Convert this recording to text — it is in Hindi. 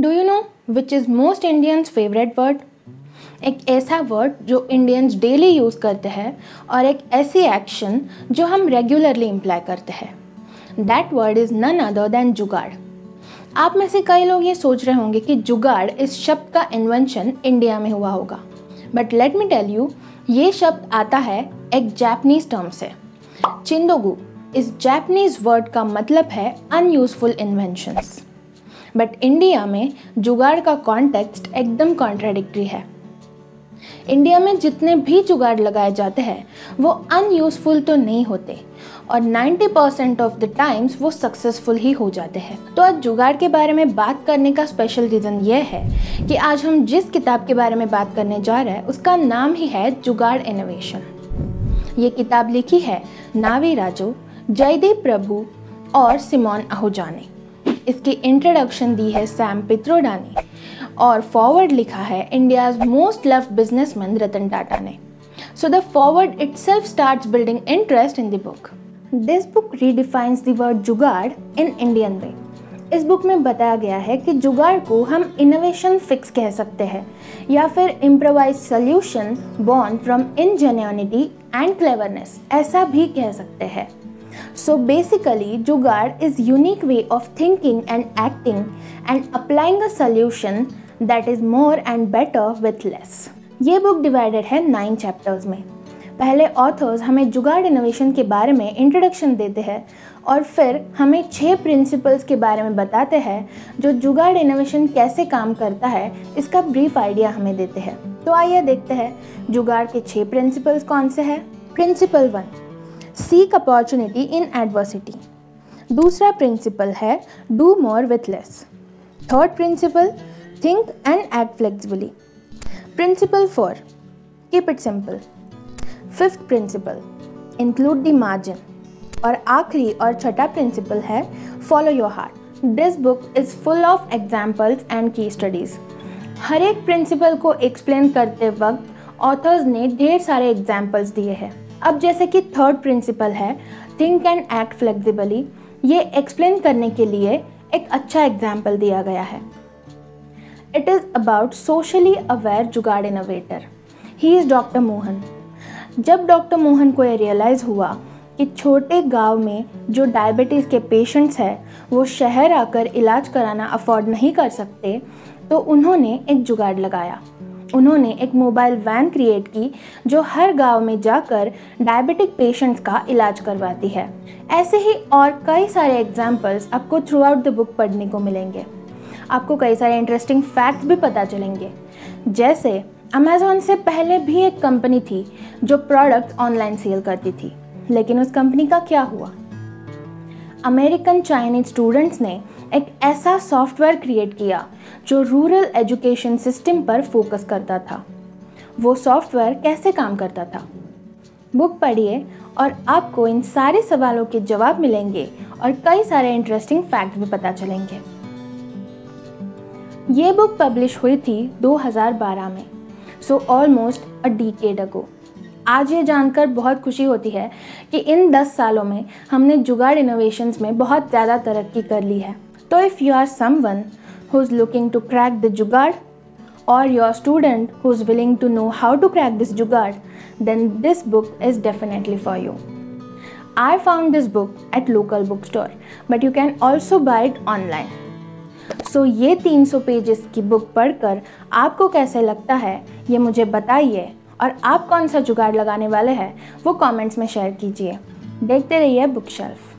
Do you know which is most Indians favourite word एक ऐसा वर्ड जो इंडियंस डेली यूज़ करते हैं और एक ऐसी एक्शन जो हम रेगुलरली इम्प्लाई करते हैं। That word is none other than jugaad. आप में से कई लोग ये सोच रहे होंगे कि जुगाड़ इस शब्द का इन्वेंशन इंडिया में हुआ होगा। But let me tell you ये शब्द आता है एक जैपनीज टर्म से। चिंदोगु इस जैपनीज वर्ड का मतलब है अनयूजफुल इन्वेंशंस बट इंडिया में जुगाड़ का कॉन्टेक्स्ट एकदम कॉन्ट्राडिक्ट्री है। इंडिया में जितने भी जुगाड़ लगाए जाते हैं, वो अनयूजफुल तो नहीं होते। और 90 परसेंट ऑफ़ द टाइम्स वो सक्सेसफुल ही हो जाते हैं। तो आज जुगाड़ के बारे में बात करने का स्पेशल रीज़न ये है कि आज हम जिस किताब के बारे में बात करने जा रहे हैं, उसका नाम ही है जुगाड़ इनोवेशन ये किताब लिखी है नावी राजो जयदीप प्रभु और सिमोन आहूजा ने इसकी इंट्रोडक्शन दी है सैम पित्रोडा ने और फॉरवर्ड लिखा है India's most love businessman Ratan Tata ने। So the forward itself start building interest in this book redefines the word jugaad in Indian वे इस बुक में बताया गया है कि जुगाड़ को हम इनोवेशन फिक्स कह सकते हैं, या फिर improvise solution born from ingenuity and cleverness ऐसा भी कह सकते हैं। So basically, Jugaad is unique way of thinking and acting and applying a solution that is more and better with less. ये बुक डिवाइडेड है नाइन चैप्टर्स में। पहले ऑथर्स हमें जुगाड़ इनोवेशन के बारे में इंट्रोडक्शन देते हैं और फिर हमें छः प्रिंसिपल्स के बारे में बताते हैं जो जुगाड़ इनोवेशन कैसे काम करता है इसका ब्रीफ आइडिया हमें देते हैं। तो आइए देखते हैं जुगाड़ के छः प्रिंसिपल्स कौन से हैं। Principle one seek opportunity in adversity दूसरा प्रिंसिपल है do more with less third principle think and act flexibly principle four keep it simple fifth principle include the margin और आखिरी और छठा प्रिंसिपल है follow your heart this book is full of examples and case studies हर एक प्रिंसिपल को एक्सप्लेन करते वक्त ऑथर्स ने ढेर सारे एग्जाम्पल्स दिए हैं। अब जैसे कि थर्ड प्रिंसिपल है थिंक एंड एक्ट फ्लेक्सिबली ये एक्सप्लेन करने के लिए एक अच्छा एग्ज़ाम्पल दिया गया है. It is about socially aware jugaad innovator he is doctor Mohan जब डॉक्टर मोहन को ये रियलाइज़ हुआ कि छोटे गाँव में जो डायबिटीज़ के पेशेंट्स हैं, वो शहर आकर इलाज कराना अफोर्ड नहीं कर सकते तो उन्होंने एक जुगाड़ लगाया. उन्होंने एक मोबाइल वैन क्रिएट की, जो हर गाँव में जाकर डायबिटिक पेशेंट्स का इलाज करवाती है। ऐसे ही और कई सारे एग्जाम्पल्स आपको थ्रू आउट द बुक पढ़ने को मिलेंगे। आपको कई सारे इंटरेस्टिंग फैक्ट्स भी पता चलेंगे। जैसे अमेज़ोन से पहले भी एक कंपनी थी, जो प्रोडक्ट ऑनलाइन सेल करती थी। लेकिन उस कंपनी का क्या हुआ? अमेरिकन चाइनीज़ स्टूडेंट्स ने एक ऐसा सॉफ्टवेयर क्रिएट किया जो रूरल एजुकेशन सिस्टम पर फोकस करता था। वो सॉफ्टवेयर कैसे काम करता था? बुक पढ़िए और आपको इन सारे सवालों के जवाब मिलेंगे और कई सारे इंटरेस्टिंग फैक्ट भी पता चलेंगे। ये बुक पब्लिश हुई थी 2012 में सो ऑलमोस्ट अ डीकेड अगो आज ये जानकर बहुत खुशी होती है कि इन 10 सालों में हमने जुगाड़ इनोवेशंस में बहुत ज़्यादा तरक्की कर ली है। तो if you are someone who is looking to crack the jugaad or your student who is willing to know how to crack this jugaad then this book is definitely for you I found this book at local bookstore, but you can also buy it online. So ये 300 पेजेस की बुक पढ़ कर आपको कैसे लगता है ये मुझे बताइए और आप कौन सा जुगाड़ लगाने वाले हैं वो कॉमेंट्स में शेयर कीजिए। देखते रहिए बुक शेल्फ